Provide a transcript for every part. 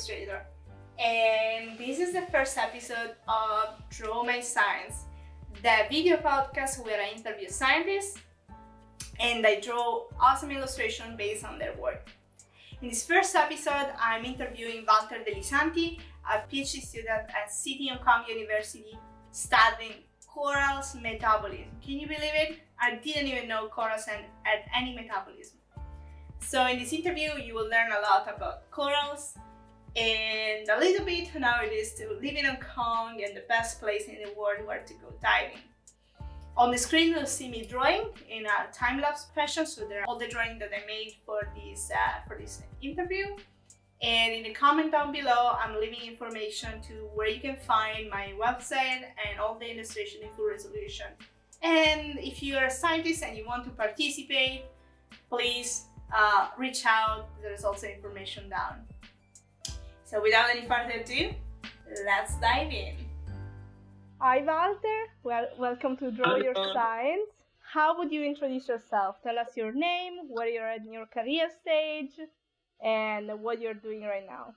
illustrator, and this is the first episode of Draw My Science, the video podcast where I interview scientists and I draw awesome illustration based on their work. In this first episode, I'm interviewing Walter Dellisanti, a PhD student at City Hong Kong University studying corals metabolism. Can you believe it? I didn't even know corals had any metabolism. So in this interview, you will learn a lot about corals and a little bit how it is to live in Hong Kong and the best place in the world where to go diving. On the screen, you'll see me drawing in a time-lapse fashion. So there are all the drawing that I made for this, uh, for this interview. And in the comment down below, I'm leaving information to where you can find my website and all the illustration in full resolution. And if you're a scientist and you want to participate, please uh, reach out. There's also information down. So without any further ado, let's dive in. Hi Walter, well, welcome to Draw Your Science. How would you introduce yourself? Tell us your name, where you're at in your career stage, and what you're doing right now.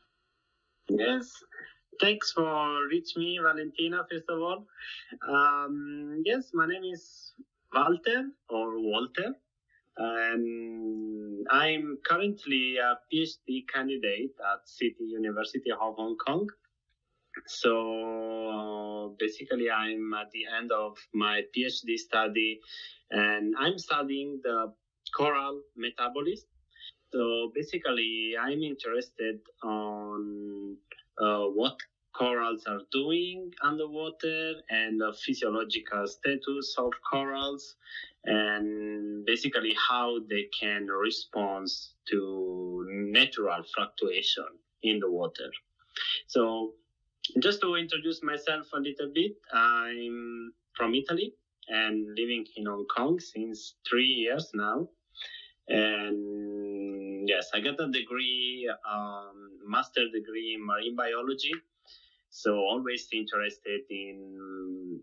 Yes, thanks for reaching me, Valentina, first of all. Um, yes, my name is Walter or Walter, and I'm currently a PhD candidate at City University of Hong Kong. So basically, I'm at the end of my PhD study, and I'm studying the coral metabolism. So basically, I'm interested on uh, what corals are doing underwater and the physiological status of corals and basically how they can respond to natural fluctuation in the water. So just to introduce myself a little bit, I'm from Italy and living in Hong Kong since three years now. And yes, I got a degree, um, master degree in marine biology. So always interested in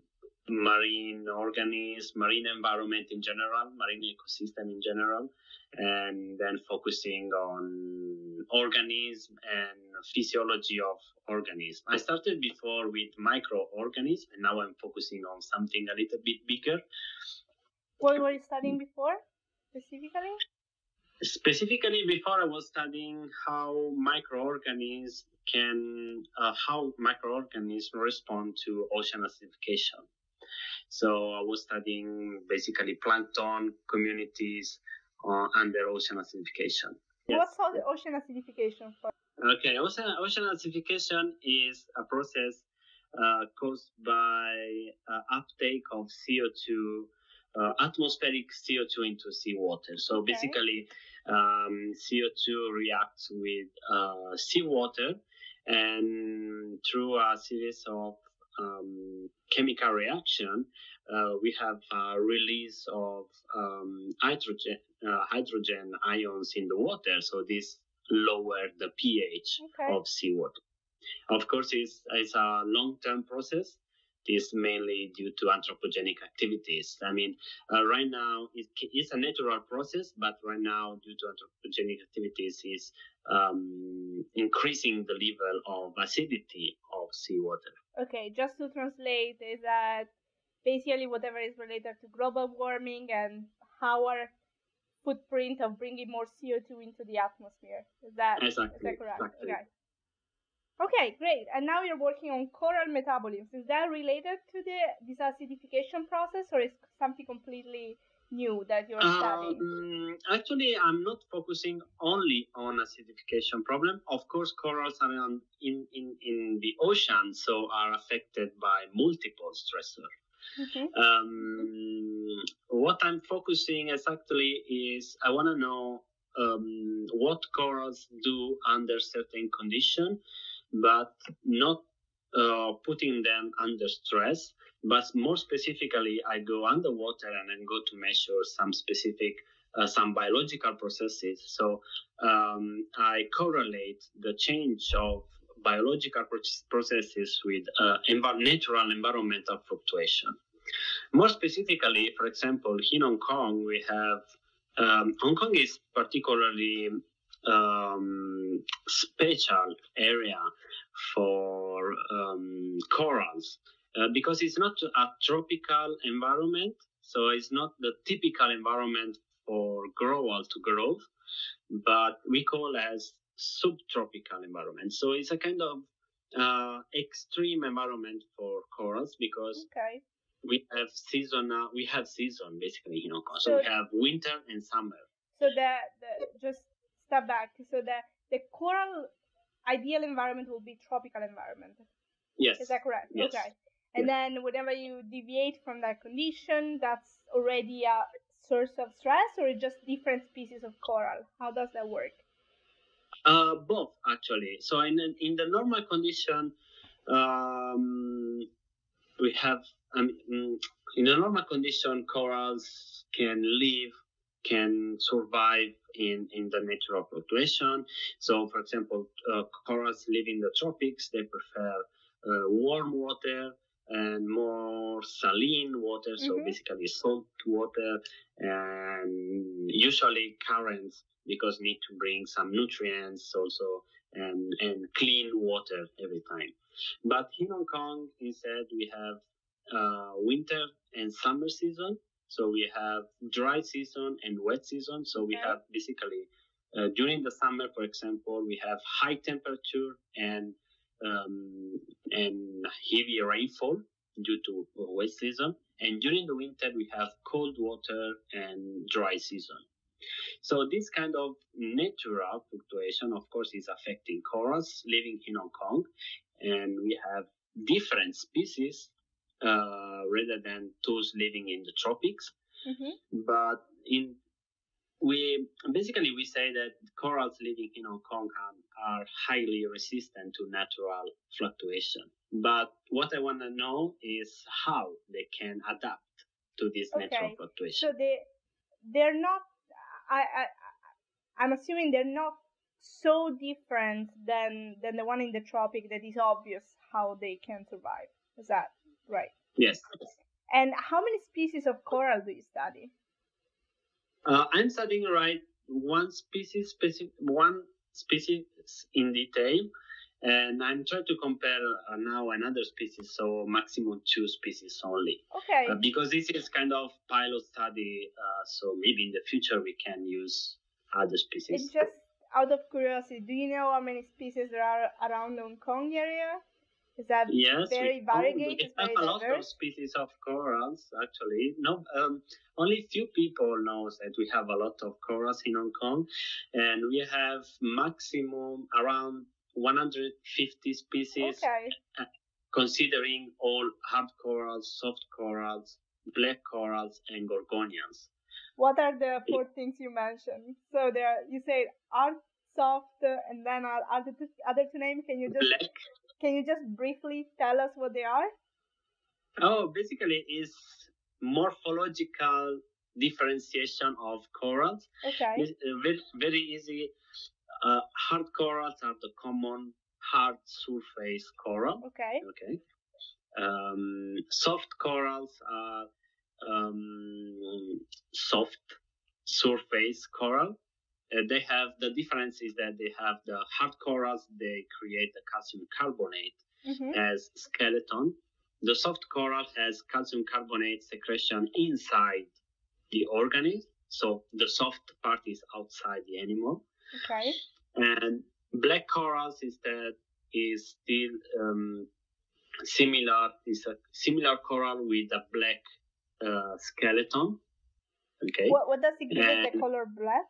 marine organisms, marine environment in general, marine ecosystem in general, and then focusing on organism and physiology of organism. I started before with microorganisms, and now I'm focusing on something a little bit bigger. What were you studying before, specifically? Specifically, before I was studying how microorganisms can, uh, how microorganisms respond to ocean acidification. So I was studying basically plankton communities uh, under ocean acidification. Yes. What's all the ocean acidification for? Okay, ocean, ocean acidification is a process uh, caused by uh, uptake of CO2, uh, atmospheric CO2 into seawater. So okay. basically, um, CO2 reacts with uh, seawater, and through a series of um, chemical reaction, uh, we have a release of um, hydrogen uh, hydrogen ions in the water. So this lower the pH okay. of seawater. Of course, it's, it's a long-term process. This mainly due to anthropogenic activities. I mean, uh, right now it, it's a natural process, but right now due to anthropogenic activities is um, increasing the level of acidity of seawater. Okay, just to translate, is that basically whatever is related to global warming and our footprint of bringing more CO2 into the atmosphere. Is that, exactly, is that correct? Exactly. Okay. Okay, great. And now you're working on coral metabolism. Is that related to the desacidification process or is something completely new that you're studying? Um, actually, I'm not focusing only on acidification problem. Of course, corals are in, in, in the ocean, so are affected by multiple stressors. Okay. Um, what I'm focusing exactly is I want to know um, what corals do under certain condition, but not uh, putting them under stress. But more specifically, I go underwater and then go to measure some specific, uh, some biological processes. So um, I correlate the change of biological processes with uh, env- natural environmental fluctuation. More specifically, for example, in Hong Kong, we have um, Hong Kong is particularly um, special area corals uh, because it's not a tropical environment, so it's not the typical environment for growers to grow, but we call as subtropical environment. So it's a kind of uh, extreme environment for corals because Okay. we have season. Uh, we have season basically, you know. So, So- we have winter and summer. So the, the just step back. So the the coral ideal environment will be tropical environment. Yes. Is that correct? Yes. Okay. And then whenever you deviate from that condition, that's already a source of stress, or just different species of coral. How does that work? Uh, both actually. So in in the normal condition, um, we have um, in a normal condition, corals can live, can survive in in the natural fluctuation. So, for example, uh, corals live in the tropics. They prefer warm water and more saline water, so Mhm. basically salt water, and usually currents because need to bring some nutrients also and and clean water every time. But in Hong Kong, instead, we have uh, winter and summer season. So we have dry season and wet season. So we Okay. have basically uh, during the summer, for example, we have high temperature and um, and heavy rainfall due to wet season. And during the winter, we have cold water and dry season. So this kind of natural fluctuation, of course, is affecting corals living in Hong Kong, and we have different species uh, rather than those living in the tropics. Mm-hmm. But in we basically we say that corals living in Hong Kong are, are highly resistant to natural fluctuation. But what I want to know is how they can adapt to this natural Okay. fluctuation. So they they're not. I I- I'm assuming they're not so different than than the one in the tropic that is obvious how they can survive. Is that right? yes. And how many species of coral do you study? Uh, I'm studying right one species, specific, one species in detail, and I'm trying to compare uh, now another species, so maximum two species only, Okay. uh, because this is kind of pilot study. Uh, so maybe in the future we can use other species. It's just out of curiosity. Do you know how many species there are around the Hong Kong area? Is that Yes, very variegated, we have a lot of species of corals. Actually, no, um, only few people knows that we have a lot of corals in Hong Kong, and we have maximum around 150 species, okay? considering all hard corals, soft corals, black corals, and gorgonians. What are the four things you mentioned? So there, you say art, soft, uh, and then the other two names? Can you just Black can you just briefly tell us what they are? Oh, basically, it's morphological differentiation of corals. Okay. It's uh, very, very easy. Uh, hard corals are the common hard surface coral. Okay. Okay. Um, soft corals are um, soft surface coral. Uh, they have the difference is that they have the hard corals. They create the calcium carbonate hmm as skeleton. The soft coral has calcium carbonate secretion inside the organism, so the soft part is outside the animal. Okay. And black corals instead is still um, similar. Is a similar coral with a black uh, skeleton. Okay. What what does it give the color black?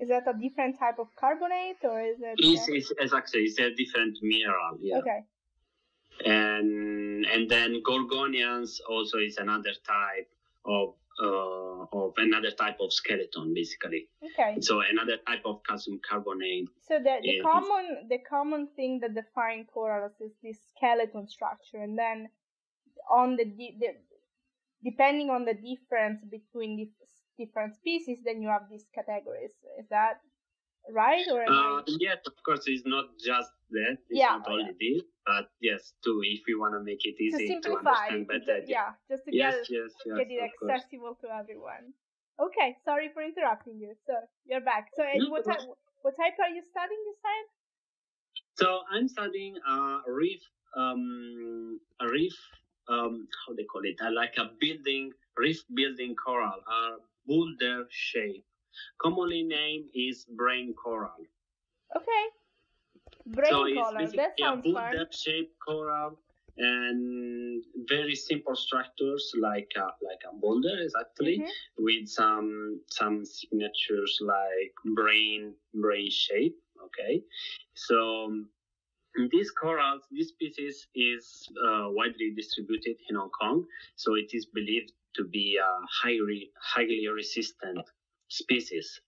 Is that a different type of carbonate or is it? It's, it's, actually it's a different mineral. Yeah. Okay. and and then gorgonians also is another type of uh, of another type of skeleton basically Okay. so another type of calcium carbonate So the, the common the common thing that define corals is this skeleton structure, and then on the, the depending on the difference between the different species, then you have these categories. Is that right or uh, yes of course it's not just that it's Yeah, not only this but yes too if we want to make it easy to, simplify, understand to- better yeah, just to yes get yes yes get it of course. accessible to everyone. Okay, sorry for interrupting you. So you're back. So No, what are What type are you studying this time? So I'm studying a reef, um, a reef, um, how they call it, uh, like a building, reef building coral, a boulder shape. Commonly named is brain coral. Okay. Brain so it's coral. That basically a sounds fun. boulder shaped coral and very simple structures like a, like a boulder is actually Mhm. with some some signatures like brain brain shape okay so these corals this species is uh, widely distributed in hong kong so it is believed to be a highly highly resistant species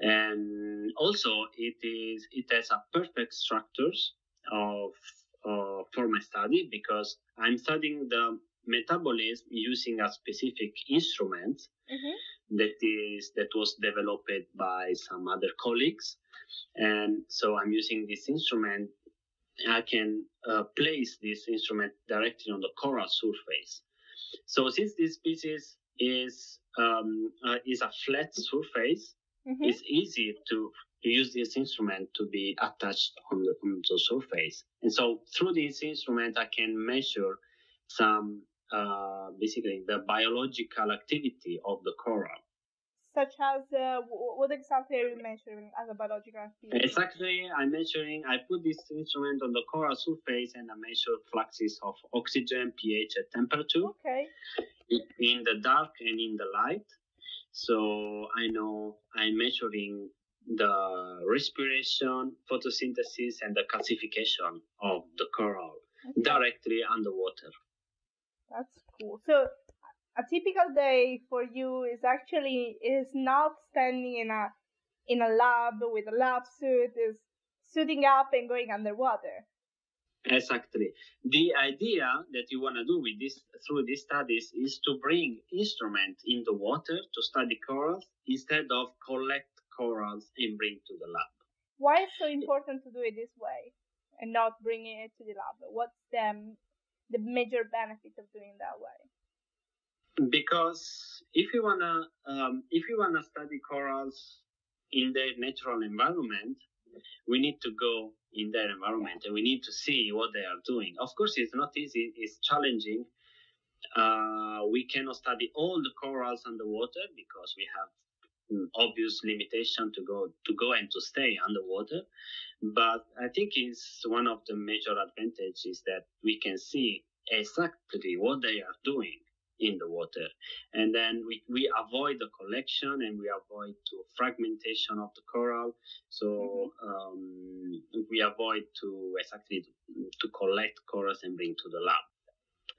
and also it is it has a perfect structures of uh, for my study because i'm studying the metabolism using a specific instrument Mhm. that is that was developed by some other colleagues and so i'm using this instrument i can uh, place this instrument directly on the coral surface so since this species is um, uh, is a flat surface Mhm. it's easy to to use this instrument to be attached on the, on the surface. And so through this instrument, I can measure some, uh, basically the biological activity of the coral. Such as uh, wh- what exactly are you measuring as a biological activity? Exactly, I'm measuring, I put this instrument on the coral surface and I measure fluxes of oxygen, pH, and temperature Okay. in the dark and in the light. So I know I'm measuring the respiration, photosynthesis, and the calcification of the coral okay. directly underwater. That's cool. So a typical day for you is actually is not standing in a in a lab with a lab suit, is suiting up and going underwater. Exactly. The idea that you want to do with this through these studies is to bring instruments in the water to study corals instead of collect corals and bring to the lab. Why is it so important to do it this way and not bringing it to the lab? What's the the major benefit of doing that way? Because if you wanna um, if you wanna study corals in their natural environment, we need to go in their environment and we need to see what they are doing. Of course, it's not easy; it's challenging. Uh, we cannot study all the corals underwater because we have mm, obvious limitation to go to go and to stay underwater. But I think it's one of the major advantages that we can see exactly what they are doing in the water. And then we, we avoid the collection and we avoid to fragmentation of the coral. So um, we avoid to exactly to, collect corals and bring to the lab.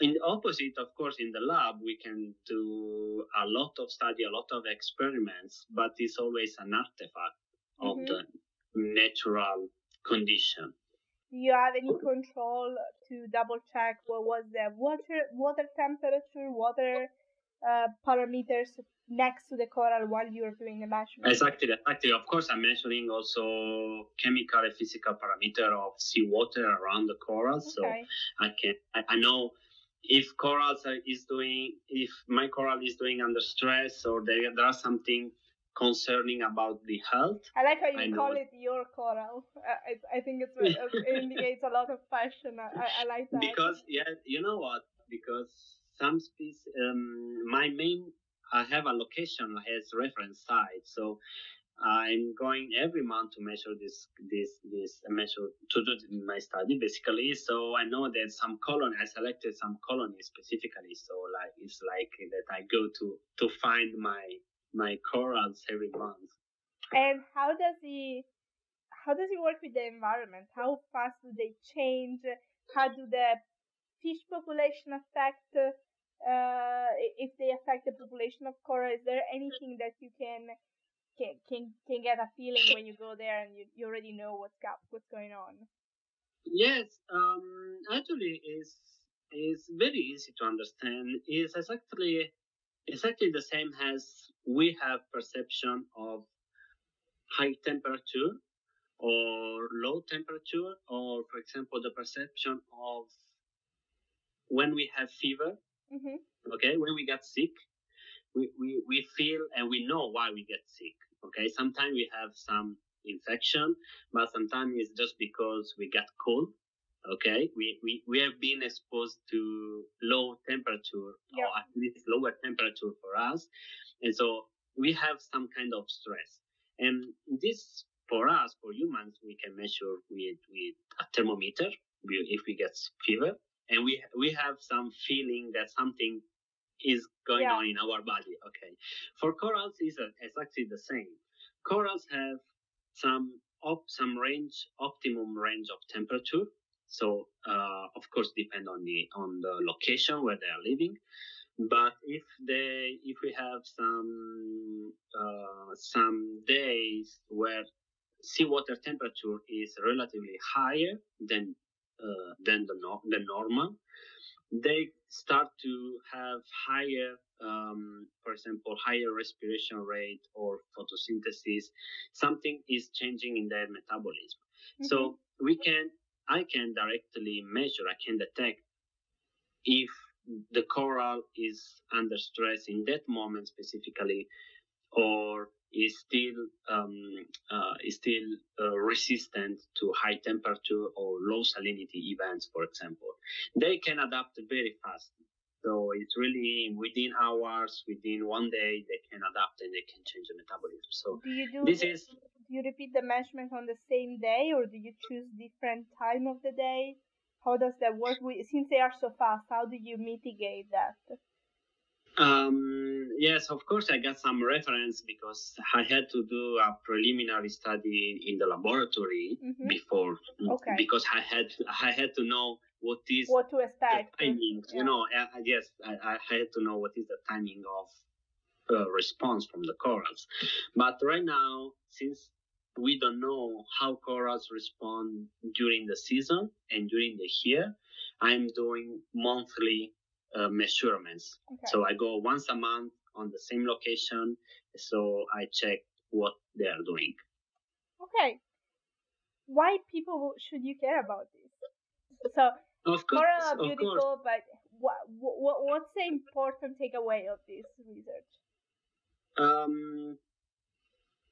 In the opposite of course in the lab we can do a lot of study a lot of experiments but it's always an artifact of Mhm. the natural condition Do you have any control to double check what was the water water temperature, water uh, parameters next to the coral while you're doing the measurement? Exactly, exactly. Of course, I'm measuring also chemical and physical parameter of seawater around the corals, so I can I, I know if corals are, is doing if my coral is doing under stress or there there are something concerning about the health. I like how you I call know. it your coral. Uh, it, I think it's, it indicates a lot of passion. I, I, I like that. because yeah you know what because some species um, my main i have a location as reference site so i'm going every month to measure this this this measure to do my study basically so i know that some colony i selected some colony specifically so like it's like that i go to to find my my corals every month And how does he how does he work with the environment? How fast do they change? How do the fish population affect? Uh, if they affect the population of coral, is there anything that you can can can, can get a feeling when you go there and you, you already know what's got, what's going on? Yes, um, actually, is is very easy to understand. Is exactly exactly the same as we have perception of high temperature or low temperature, or for example, the perception of when we have fever. hmm Okay, when we get sick, we, we, we feel and we know why we get sick. Okay, sometimes we have some infection, but sometimes it's just because we get cold. Okay, we, we, we have been exposed to low temperature Yeah. or at least lower temperature for us. And so we have some kind of stress. And this for us, for humans, we can measure with, with a thermometer we- if we get fever. And we, we have some feeling that something is going Yeah. on in our body. Okay. For corals, it's, uh, exactly the same. Corals have some op, some range, optimum range of temperature. So, uh, of course, depend on the on the location where they are living. But if they, if we have some uh, some days where seawater temperature is relatively higher than uh, than the no- the normal, they start to have higher, um, for example, higher respiration rate or photosynthesis. Something is changing in their metabolism. So we can, I can directly measure, I can detect if the coral is under stress in that moment specifically, or is still um, uh, is still uh, resistant to high temperature or low salinity events, for example. They can adapt very fast. So it's really within hours, within one day, they can adapt and they can change the metabolism. So Do you do this the- is do you repeat the measurement on the same day or do you choose different time of the day? How does that work? We, since they are so fast, how do you mitigate that? Um, yes, of course, I got some reference because I had to do a preliminary study in the laboratory Mhm. before, Okay. because I had I had to know what is What to the expect? timing. Yeah. You know, I, I- yes, I, I had to know what is the timing of uh, response from the corals. But right now, since we don't know how corals respond during the season and during the year, I'm doing monthly uh, measurements. Okay. So I go once a month on the same location. So I check what they are doing. Okay. Why people should you care about this? So Of course, coral are of course. beautiful, but what, what what's the important takeaway of this research? Um,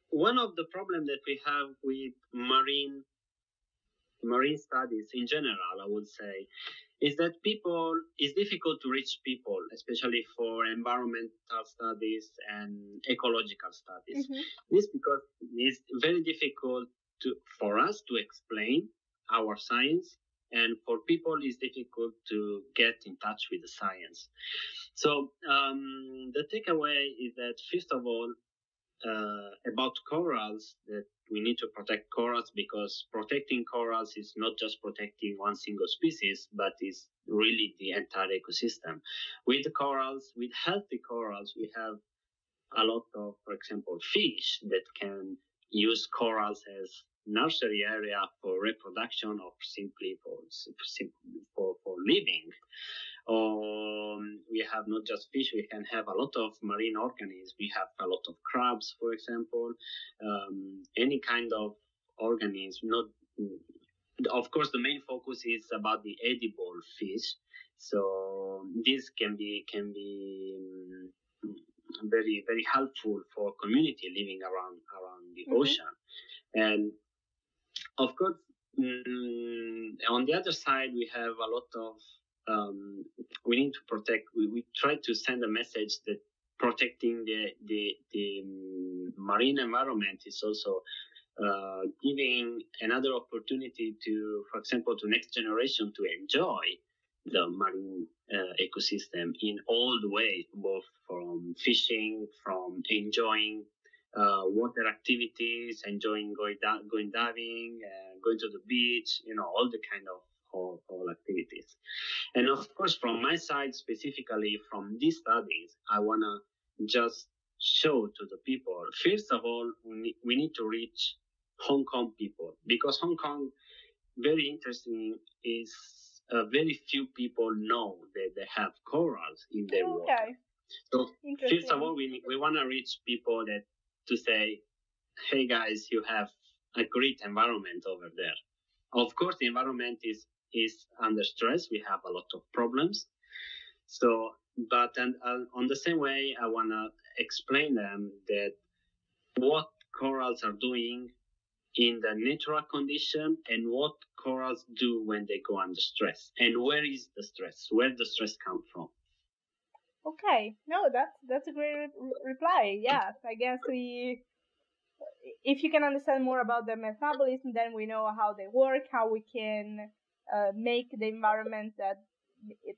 one of the problems that we have with marine marine studies in general, I would say, is that people it's difficult to reach people, especially for environmental studies and ecological studies. Mhm. This because it's very difficult to for us to explain our science, and for people it's difficult to get in touch with the science. So um, the takeaway is that first of all, uh, about corals, that we need to protect corals because protecting corals is not just protecting one single species, but is really the entire ecosystem. With corals, with healthy corals, we have a lot of, for example, fish that can use corals as nursery area for reproduction or simply for for, for living. Um, we have not just fish, we can have a lot of marine organisms. We have a lot of crabs, for example, um, any kind of organism. Not, of course, the main focus is about the edible fish. So this can be can be um, very very helpful for community living around around the Mhm. ocean, and of course. mm, on the other side, we have a lot of um, we need to protect. We, we try to send a message that protecting the the, the um, marine environment is also uh, giving another opportunity to, for example, to next generation to enjoy the marine uh, ecosystem in all the ways, both from fishing, from enjoying uh, water activities, enjoying going, da- going diving, uh, going to the beach, you know, all the kind of all, activities. And of course, from my side, specifically from these studies, I want to just show to the people, first of all, we need, we need to reach Hong Kong people because Hong Kong, very interesting, is uh, very few people know that they have corals in their water. Okay. So first of all, we, we want to reach people that to say, hey guys, you have a great environment over there. Of course, the environment is is under stress. We have a lot of problems. So, but and uh, on the same way, I want to explain them that what corals are doing in the natural condition and what corals do when they go under stress? And where is the stress? Where the stress come from? Okay. No that's that's a great re- reply. Yes i guess we if you can understand more about the metabolism then we know how they work how we can uh, make the environment that it,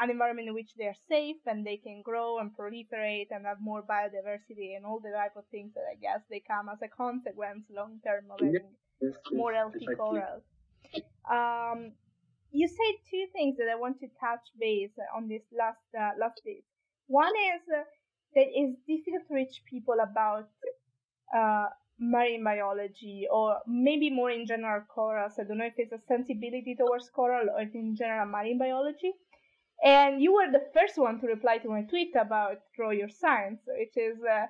an environment in which they are safe and they can grow and proliferate and have more biodiversity and all the type of things that I guess they come as a consequence long term of having yes, more healthy exactly. corals. Um, you said two things that I want to touch base on this last uh, last bit. One is uh, that it's difficult to reach people about uh, marine biology or maybe more in general corals. I don't know if it's a sensibility towards coral or in general marine biology. And you were the first one to reply to my tweet about Draw Your Science, which is, uh,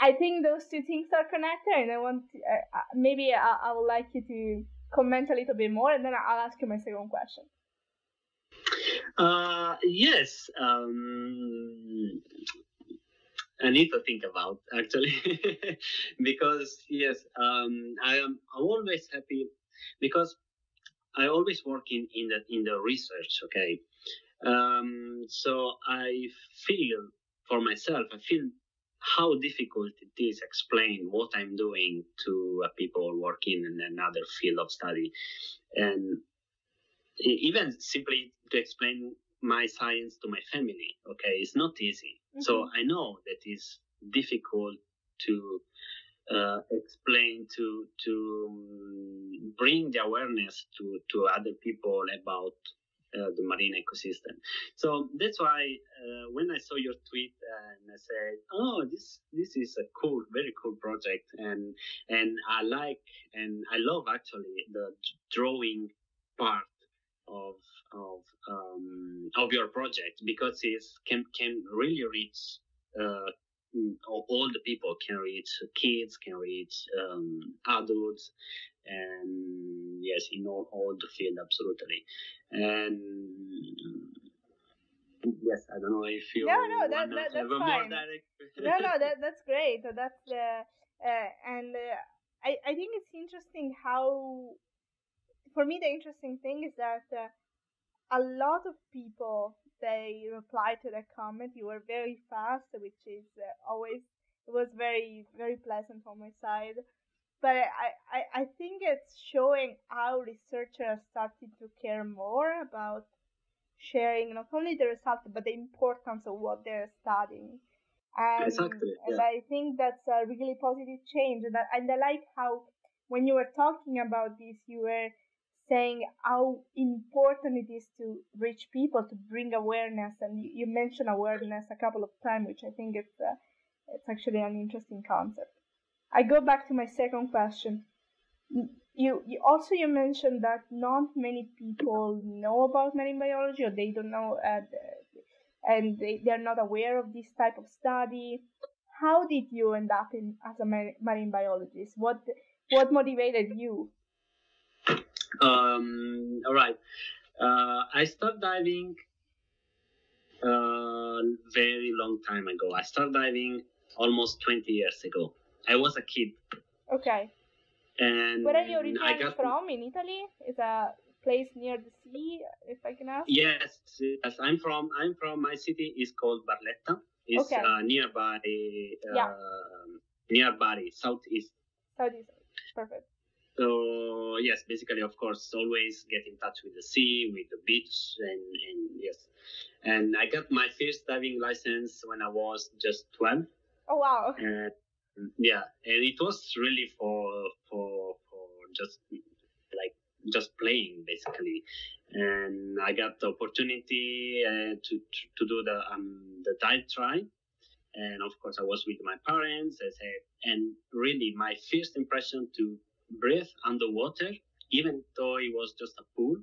I think those two things are connected. And I want, uh, uh, maybe I, I would like you to comment a little bit more, and then I'll ask you my second question. Uh, yes, um, I need to think about actually, because yes, um, I am I'm always happy because I always work in in the in the research. Okay, um, so I feel for myself, I feel how difficult it is to explain what I'm doing to uh, people working in another field of study, and even simply to explain my science to my family. Okay, it's not easy. Mm-hmm. So I know that it's difficult to uh, explain to to um, bring the awareness to to other people about uh, the marine ecosystem. So that's why uh, when I saw your tweet and I said, "Oh, this this is a cool, very cool project," and and I like and I love actually the drawing part of of um, of your project because it can can really reach. Uh, all the people can read kids can read um, adults and yes in all, all the field absolutely. And yes i don't know if you no no that, that that's fine. no no that that's great. That's uh, uh, and uh, I, I think it's interesting how for me the interesting thing is that uh, a lot of people they reply to that comment you were very fast which is uh, always it was very very pleasant on my side but I, I, I think it's showing how researchers started to care more about sharing not only the results but the importance of what they're studying. And, exactly, yeah. and I think that's a really positive change. And I, and I like how when you were talking about this, you were saying how important it is to reach people, to bring awareness. And you, you mentioned awareness a couple of times, which I think it's, uh, it's actually an interesting concept. I go back to my second question. You, you also you mentioned that not many people know about marine biology or they don't know uh, and they, they're not aware of this type of study. How did you end up in as a marine biologist? What what motivated you? Um, all right. Uh, I started diving a uh, very long time ago. I started diving almost 20 years ago. I was a kid. Okay. And where are you originally got... from? In Italy? Is a place near the sea, if I can ask? Yes, yes. I'm from. I'm from. My city is called Barletta. It's okay. uh, nearby. Uh, yeah. Nearby, southeast. Southeast. Perfect. So yes, basically, of course, always get in touch with the sea, with the beach, and, and yes. And I got my first diving license when I was just twelve. Oh wow! And yeah and it was really for for for just like just playing basically and i got the opportunity uh, to, to to do the um the dive try and of course i was with my parents and really my first impression to breathe underwater even though it was just a pool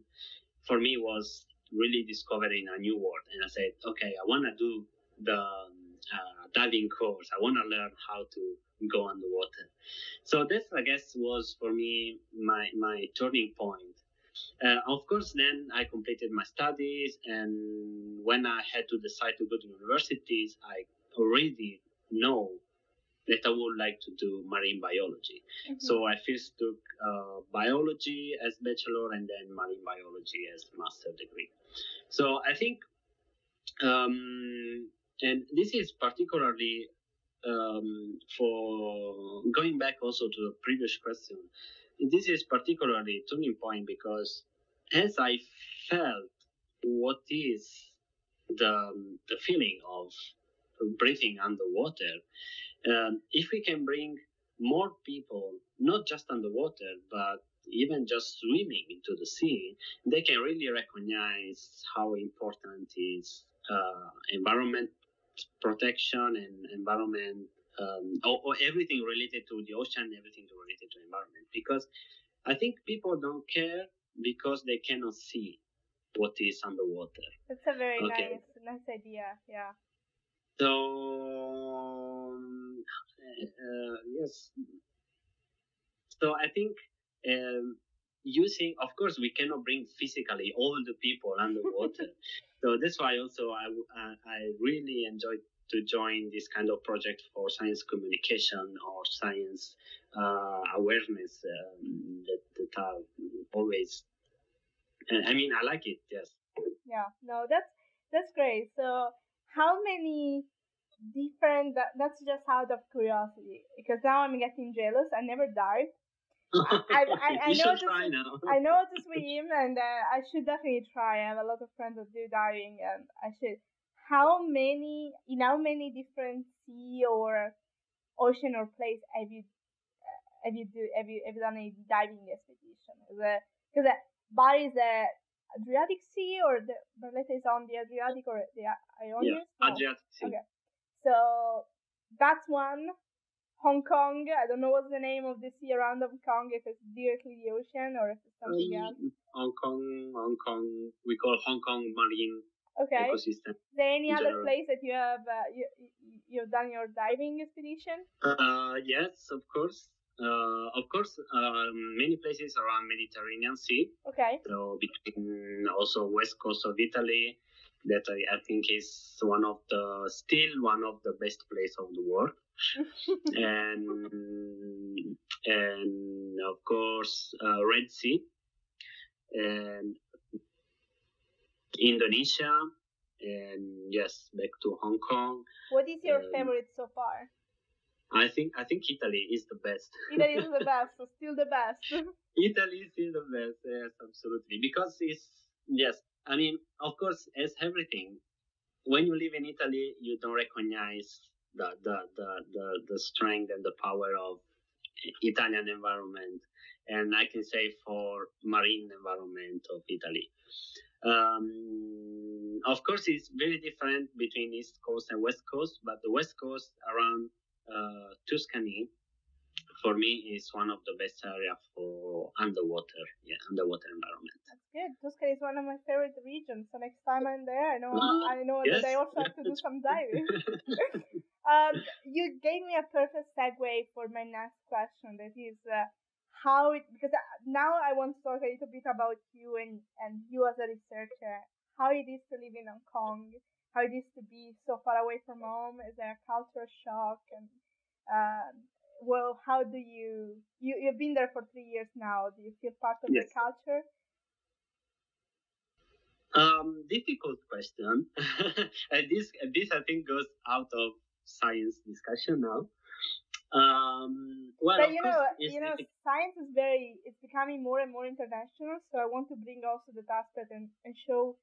for me was really discovering a new world and i said okay i want to do the uh, diving course i want to learn how to go underwater. So this, I guess, was for me my my turning point. Uh, of course, then I completed my studies, and when I had to decide to go to universities, I already know that I would like to do marine biology. Mhm. So I first took uh, biology as bachelor and then marine biology as master degree. So I think, um, and this is particularly um, for going back also to the previous question. This is particularly turning point because as I felt what is the the feeling of breathing underwater, um, if we can bring more people, not just underwater, but even just swimming into the sea, they can really recognize how important is uh, environment protection and environment, um, or, or everything related to the ocean, everything related to environment. Because I think people don't care because they cannot see what is underwater. That's a very Okay. nice, nice idea. Yeah. So um, uh, yes. So I think um, using, of course, we cannot bring physically all the people underwater. so that's why also I I really enjoyed to join this kind of project for science communication or science uh, awareness um, that, that are always. I mean, I like it. Yes. Yeah. No, that's that's great. So, how many different? That, that's just out of curiosity, because now I'm getting jealous. I never dived. I- I- I know should this try now. I know to swim, and uh, I should definitely try. I have a lot of friends that do diving, and I should. How many? In how many different sea or ocean or place have you uh, have you do have you have you done a diving expedition? Because Bari is the Adriatic Sea, or the Barletta is on the Adriatic or the Ionian? yeah, Adriatic Sea. Okay. So that's one. Hong Kong. I don't know what's the name of the sea around Hong Kong. If it's directly the ocean or if it's something Um, else. Hong Kong, Hong Kong, we call Hong Kong marine Okay. ecosystem. Is there any other general. place that you have uh, you you've done your diving expedition? Uh, yes, of course. Uh, of course, um, many places around Mediterranean Sea. Okay. So between also west coast of Italy, that I, I think is one of the still one of the best place of the world. and and of course uh, Red Sea and Indonesia and yes back to Hong Kong. What is your Um, favorite so far? I think I think Italy is the best. Italy is the best, so still the best. Italy is still the best, yes, absolutely. Because it's yes, I mean, of course, as everything, when you live in Italy, you don't recognize the the the the, the strength and the power of Italian environment, and I can say for marine environment of Italy. Um, of course, it's very different between East Coast and West Coast, but the West Coast around Tuscany for me is one of the best area for underwater, yeah, underwater environment. That's good. Tuscany is one of my favorite regions. So next time I'm there, I know Ah, I know yes, that I also have to do some diving. um, you gave me a perfect segue for my next question. That is uh, how it because uh, now I want to talk a little bit about you and and you as a researcher. How it is to live in Hong Kong. How it is to be so far away from home. Is there a cultural shock and um, well, how do you you you've been there for three years now? Do you feel part of Yes. the culture? Um, difficult question. and this this I think goes out of science discussion now. Um, well, but you know, you know, difficult. science is very, it's becoming more and more international. So I want to bring also that aspect and, and show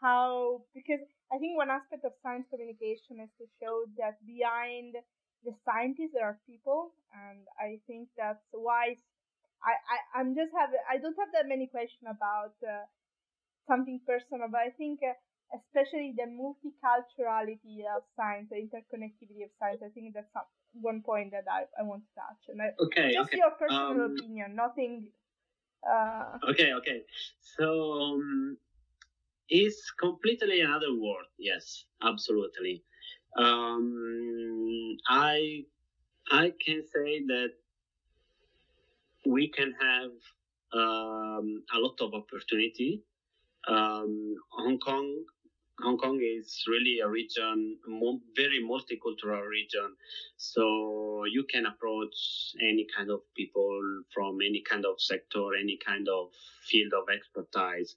how, because I think one aspect of science communication is to show that behind the scientists there are people, and I think that's why I, I I'm just have I don't have that many questions about uh, something personal, but I think. Uh, Especially the multiculturality of science, the interconnectivity of science. I think that's some, one point that I, I want to touch. And I, Okay, just okay, your personal Um, opinion, nothing. Uh, okay, okay. So um, it's completely another world. Yes, absolutely. Um, I I can say that we can have um, a lot of opportunity. Um, Hong Kong Hong Kong is really a region, very multicultural region. So you can approach any kind of people from any kind of sector, any kind of field of expertise.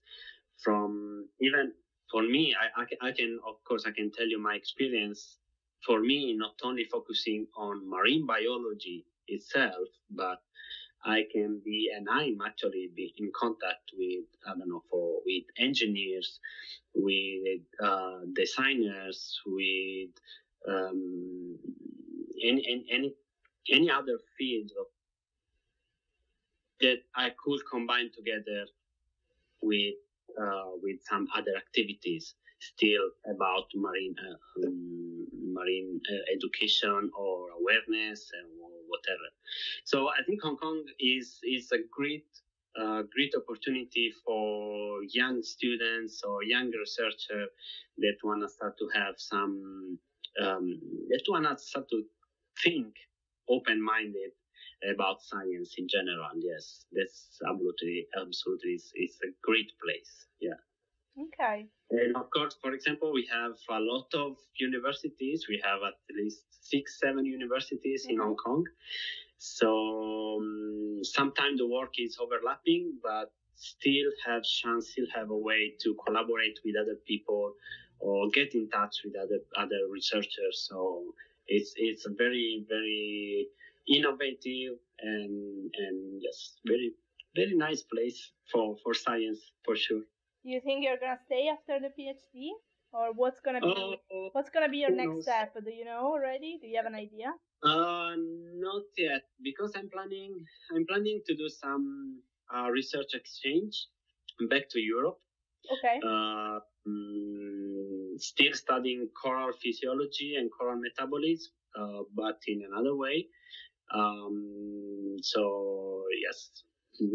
From even for me, I, I, I can, of course, I can tell you my experience. For me, not only focusing on marine biology itself, but I can be, and I'm actually be in contact with, I don't know, for with engineers, with uh, designers, with um, any, any any other field of, that I could combine together with with some other activities still about marine uh, um, marine uh, education or awareness or whatever. So I think Hong Kong is is a great uh, great opportunity for young students or young researchers that want to start to have some um, that want to start to think open-minded about science in general. And yes, that's absolutely absolutely is, is a great place. Yeah. Okay. And of course, for example, we have a lot of universities. We have at least six, seven universities mm-hmm. in Hong Kong. So um, sometimes the work is overlapping, but still have chance, still have a way to collaborate with other people or get in touch with other other researchers. So it's it's a very very innovative and and yes, very very nice place for for science for sure. Do you think you're gonna stay after the PhD, or what's gonna be uh, what's gonna be your next knows? step? Do you know already? Do you have an idea? Uh, not yet, because I'm planning I'm planning to do some uh, research exchange back to Europe. Okay. Uh, um, still studying coral physiology and coral metabolism, uh, but in another way. Um, so yes,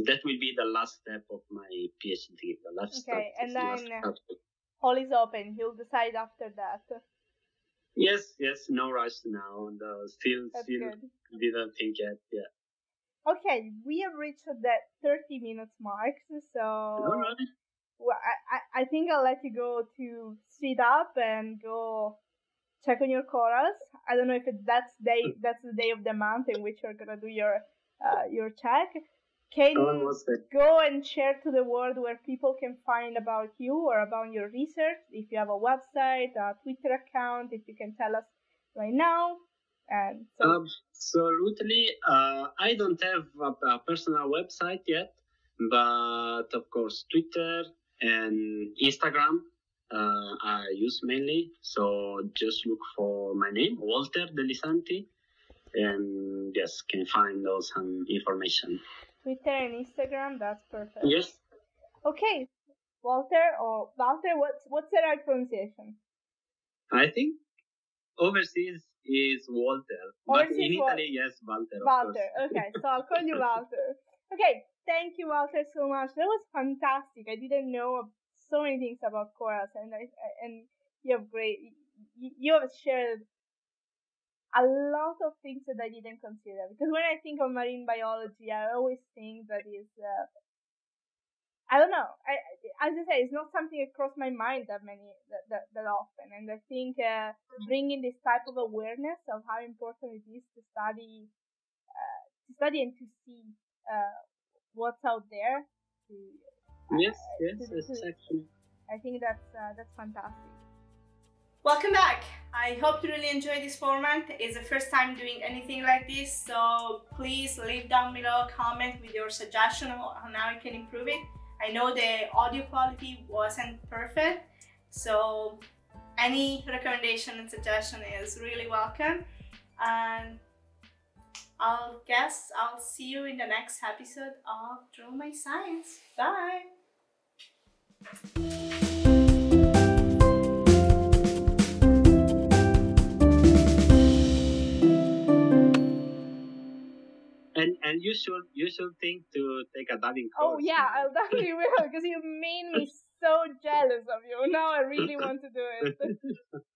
that will be the last step of my PhD. The last step. okay, and then all is open. You'll decide after that. Yes, yes, no rush now, and uh, still, That's still good. didn't think yet. Yeah. Okay, we have reached that 30 minutes mark, so right. well, I, I think I'll let you go to sit up and go check on your corals. I don't know if it, that's day that's the day of the month in which you're gonna do your uh, your check. Can you go and share to the world where people can find about you or about your research? If you have a website, a Twitter account, if you can tell us right now. And so. Absolutely. Uh, I don't have a, a, personal website yet, but of course, Twitter and Instagram uh, I use mainly. So just look for my name, Walter Dellisanti, and yes, can find those some information. Twitter and Instagram. That's perfect. Yes. Okay, Walter or Walter. What's what's the right pronunciation? I think overseas is Walter, overseas but in Italy, yes, Walter. Walter. okay, so I'll call you Walter. Okay, thank you, Walter, so much. That was fantastic. I didn't know so many things about corals, and I, and you have great. You, have shared a lot of things that I didn't consider because when I think of marine biology, I always think that is, uh, I don't know. I, as I say, it's not something that crossed my mind that many that, that, that often, and I think uh, bringing this type of awareness of how important it is to study, uh, to study and to see uh, what's out there. To, yes, yes, to, exactly. I think that's uh, that's fantastic. Welcome back! I hope you really enjoyed this format. It's the first time doing anything like this, so please leave down below a comment with your suggestion on how I can improve it. I know the audio quality wasn't perfect, so any recommendation and suggestion is really welcome. And I'll guess I'll see you in the next episode of Draw My Science. Bye! And and you should you should think to take a diving oh, course. Oh yeah, I definitely will because you made me so jealous of you. Now I really want to do it.